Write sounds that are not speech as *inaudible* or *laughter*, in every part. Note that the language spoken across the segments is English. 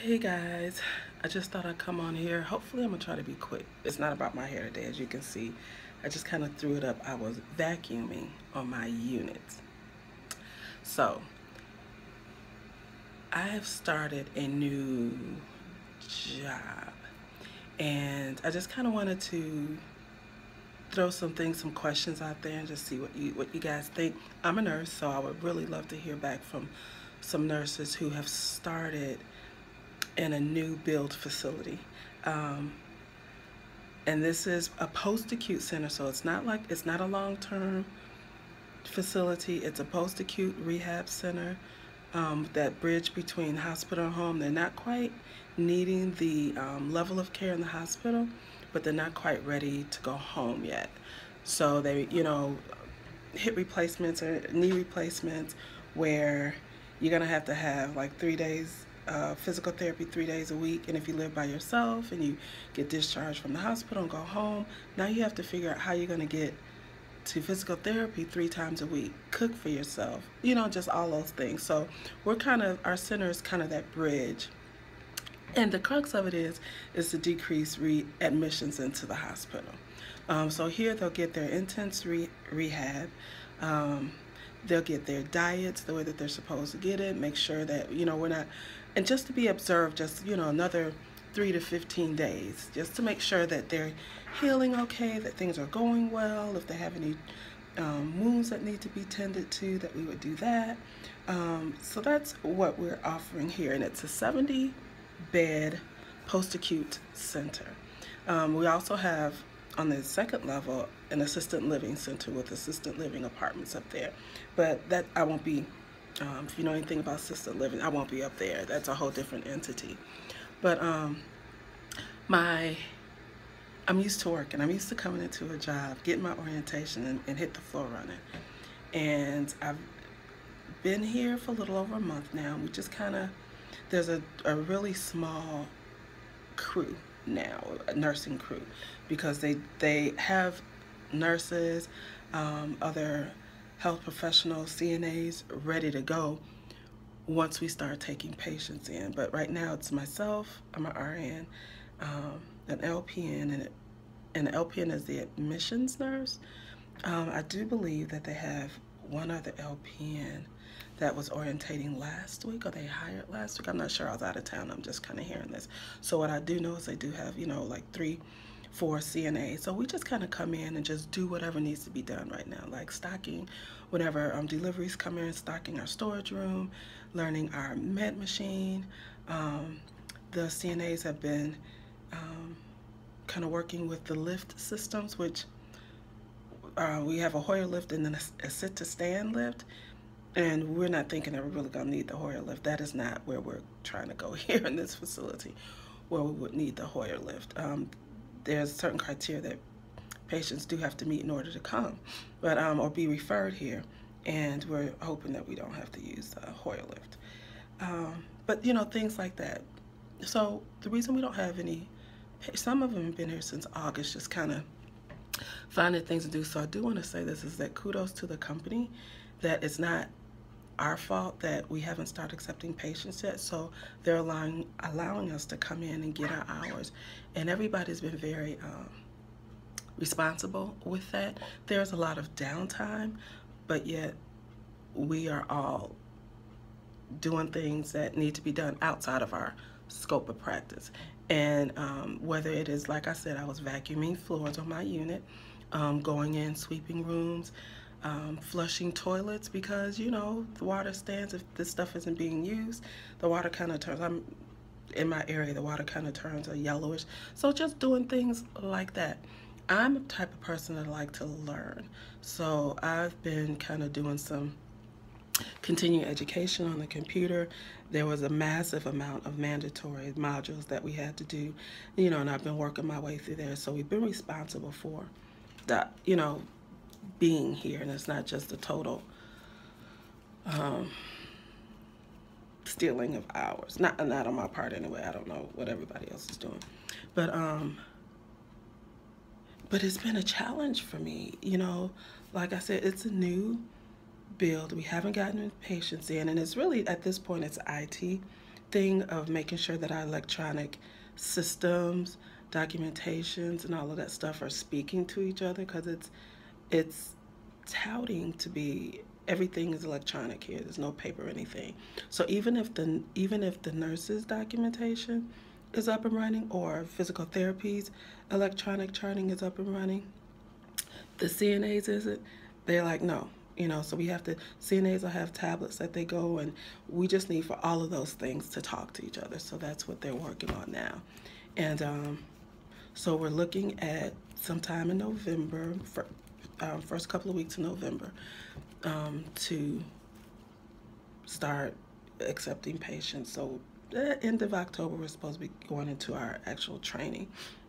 Hey guys, I just thought I'd come on here. Hopefully I'm gonna try to be quick. It's not about my hair today, as you can see. I just kind of threw it up. I was vacuuming on my unit. So, I have started a new job. And I just kind of wanted to throw some things, some questions out there and just see what you what you guys think. I'm a nurse, so I would really love to hear back from some nurses who have started in a new build facility. Um, and this is a post-acute center, so it's not like it's not a long-term facility. It's a post-acute rehab center um, that bridge between hospital and home. They're not quite needing the um, level of care in the hospital, but they're not quite ready to go home yet. So they, you know, hip replacements or knee replacements where you're gonna have to have like three days uh, physical therapy three days a week and if you live by yourself and you get discharged from the hospital and go home now you have to figure out how you're going to get to physical therapy three times a week cook for yourself you know just all those things. So we're kind of our center is kind of that bridge. And the crux of it is is to decrease readmissions into the hospital. Um, so here they'll get their intense re rehab um, they'll get their diets the way that they're supposed to get it make sure that you know we're not and just to be observed just you know another three to 15 days just to make sure that they're healing okay that things are going well if they have any um, wounds that need to be tended to that we would do that. Um, so that's what we're offering here and it's a 70 bed post-acute center. Um, we also have on the second level an assistant living center with assistant living apartments up there. But that I won't be um, if you know anything about assisted living I won't be up there. That's a whole different entity. But um, my I'm used to working. I'm used to coming into a job getting my orientation and, and hit the floor running. And I've been here for a little over a month now. We just kind of there's a, a really small crew now, a nursing crew, because they they have nurses, um, other health professionals, CNAs ready to go once we start taking patients in. But right now it's myself, I'm an RN, um, an LPN, and an LPN is the admissions nurse. Um, I do believe that they have one other LPN that was orientating last week or they hired last week. I'm not sure. I was out of town. I'm just kind of hearing this. So what I do know is they do have, you know, like three, four CNA. So we just kind of come in and just do whatever needs to be done right now, like stocking, whenever um, deliveries come in, stocking our storage room, learning our med machine. Um, the CNAs have been um, kind of working with the lift systems, which uh, we have a Hoyer lift and then a, a sit to stand lift. And we're not thinking that we're really going to need the Hoyer lift. That is not where we're trying to go *laughs* here in this facility, where we would need the Hoyer lift. Um, there's certain criteria that patients do have to meet in order to come, but um, or be referred here. And we're hoping that we don't have to use the Hoyer lift. Um, but you know, things like that. So the reason we don't have any, some of them have been here since August, just kind of finding things to do. So I do want to say this is that kudos to the company that it's not our fault that we haven't started accepting patients yet. So they're allowing allowing us to come in and get our hours, and everybody's been very um, responsible with that. There's a lot of downtime, but yet we are all doing things that need to be done outside of our scope of practice. And um, whether it is, like I said, I was vacuuming floors on my unit, um, going in, sweeping rooms, um, flushing toilets because you know the water stands if this stuff isn't being used the water kind of turns I'm in my area the water kind of turns a yellowish. So just doing things like that. I'm the type of person that like to learn. So I've been kind of doing some continuing education on the computer. There was a massive amount of mandatory modules that we had to do you know and I've been working my way through there. So we've been responsible for that you know being here and it's not just a total um, stealing of hours. Not, not on my part anyway. I don't know what everybody else is doing. But, um, but it's been a challenge for me. You know, like I said, it's a new build. We haven't gotten patients in and it's really, at this point, it's IT thing of making sure that our electronic systems, documentations, and all of that stuff are speaking to each other because it's it's touting to be everything is electronic here. There's no paper or anything. So even if the even if the nurse's documentation is up and running or physical therapies electronic charting is up and running, the CNAs isn't. They're like no, you know so we have to cnas will have tablets that they go and we just need for all of those things to talk to each other so that's what they're working on now and um, so we're looking at sometime in november for, um, first couple of weeks in november um, to start accepting patients so the end of october we're supposed to be going into our actual training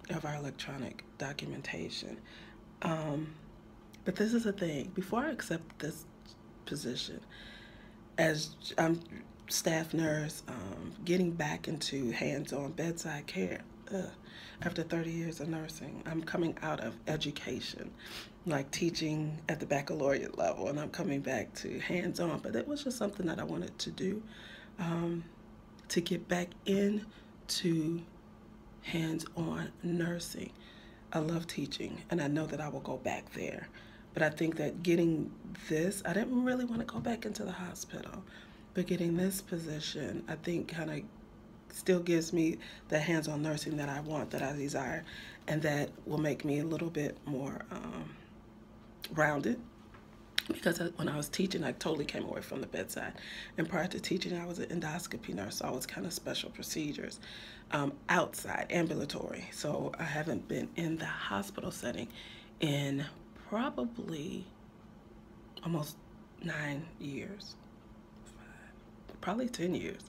of our electronic documentation um, but this is a thing. Before I accept this position, as I'm staff nurse, um, getting back into hands-on bedside care. Ugh. After 30 years of nursing, I'm coming out of education, like teaching at the baccalaureate level, and I'm coming back to hands-on. But it was just something that I wanted to do, um, to get back into hands-on nursing. I love teaching, and I know that I will go back there. But I think that getting this, I didn't really want to go back into the hospital, but getting this position, I think kind of still gives me the hands-on nursing that I want, that I desire, and that will make me a little bit more um, rounded. Because when I was teaching, I totally came away from the bedside. And prior to teaching, I was an endoscopy nurse, so I was kind of special procedures um, outside, ambulatory. So I haven't been in the hospital setting in probably almost nine years, probably 10 years.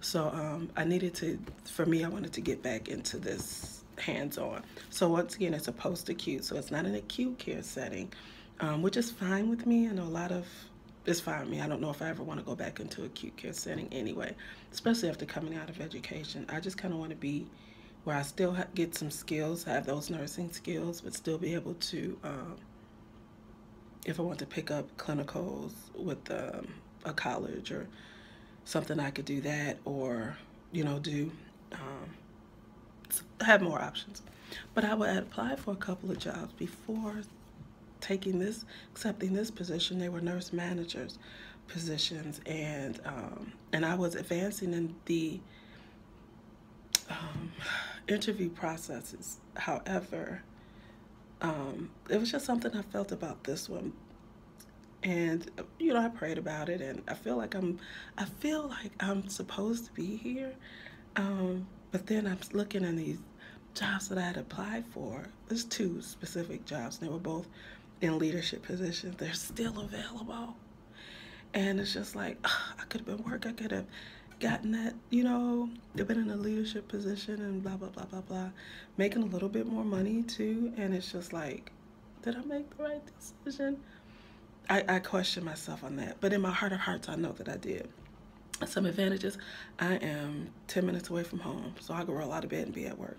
So um, I needed to, for me, I wanted to get back into this hands-on. So once again, it's a post-acute, so it's not an acute care setting, um, which is fine with me. I know a lot of, it's fine with me. I don't know if I ever want to go back into acute care setting anyway, especially after coming out of education. I just kind of want to be where I still get some skills, have those nursing skills, but still be able to um, if I want to pick up clinicals with um, a college or something, I could do that or, you know, do, um, have more options. But I would apply for a couple of jobs before taking this, accepting this position. They were nurse managers positions and, um, and I was advancing in the um, interview processes. However, um, it was just something I felt about this one. And, you know, I prayed about it and I feel like I'm, I feel like I'm supposed to be here. Um, but then I'm looking in these jobs that I had applied for. There's two specific jobs. And they were both in leadership positions. They're still available. And it's just like, *sighs* I could have been work. I could have gotten that, you know, they've been in a leadership position and blah, blah, blah, blah, blah, making a little bit more money too. And it's just like, did I make the right decision? I, I question myself on that. But in my heart of hearts, I know that I did. Some advantages, I am 10 minutes away from home, so I could roll out of bed and be at work.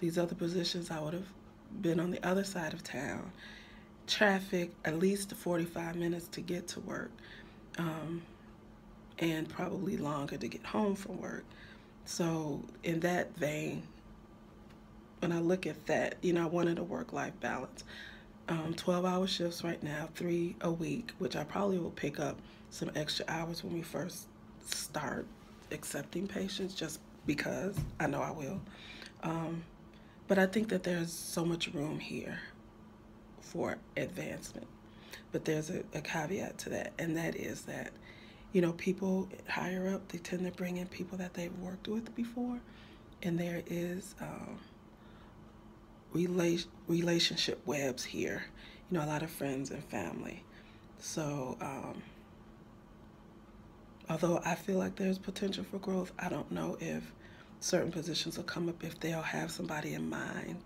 These other positions, I would have been on the other side of town. Traffic, at least 45 minutes to get to work. Um, and probably longer to get home from work. So in that vein, when I look at that, you know, I wanted a work-life balance. Um, 12 hour shifts right now, three a week, which I probably will pick up some extra hours when we first start accepting patients just because I know I will. Um, but I think that there's so much room here for advancement. But there's a, a caveat to that, and that is that you know, people higher up, they tend to bring in people that they've worked with before. And there is um, rela relationship webs here. You know, a lot of friends and family. So, um, although I feel like there's potential for growth, I don't know if certain positions will come up if they'll have somebody in mind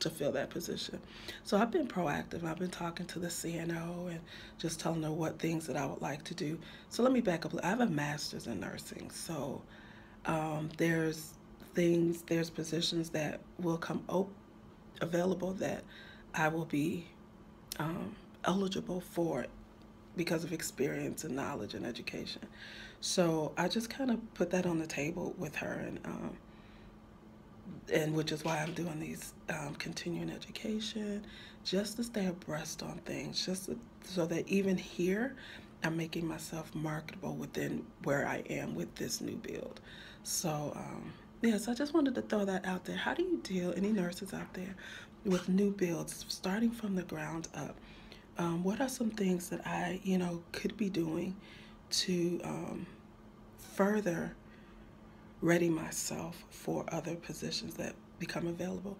to fill that position. So I've been proactive. I've been talking to the CNO and just telling her what things that I would like to do. So let me back up. I have a master's in nursing. So um, there's things, there's positions that will come op available that I will be um, eligible for because of experience and knowledge and education. So I just kind of put that on the table with her, and um, and which is why I'm doing these um, continuing education, just to stay abreast on things, just so that even here, I'm making myself marketable within where I am with this new build. So um, yes, I just wanted to throw that out there. How do you deal, any nurses out there, with new builds, starting from the ground up? Um, what are some things that I, you know, could be doing to um, further ready myself for other positions that become available?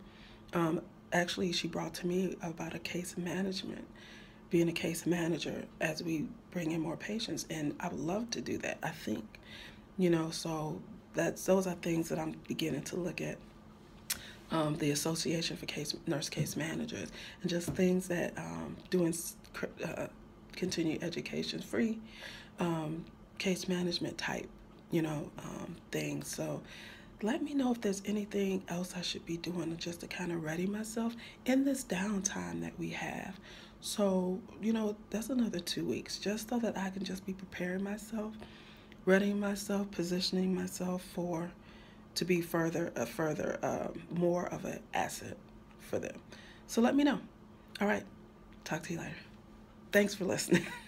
Um, actually, she brought to me about a case management, being a case manager as we bring in more patients, and I would love to do that. I think, you know, so that's those are things that I'm beginning to look at. Um, the Association for Case Nurse Case Managers, and just things that um, doing uh, continued education free um, case management type, you know, um, things. So let me know if there's anything else I should be doing just to kind of ready myself in this downtime that we have. So, you know, that's another two weeks just so that I can just be preparing myself readying myself, positioning myself for to be further, a further, um, more of an asset for them. So let me know. All right. Talk to you later. Thanks for listening. *laughs*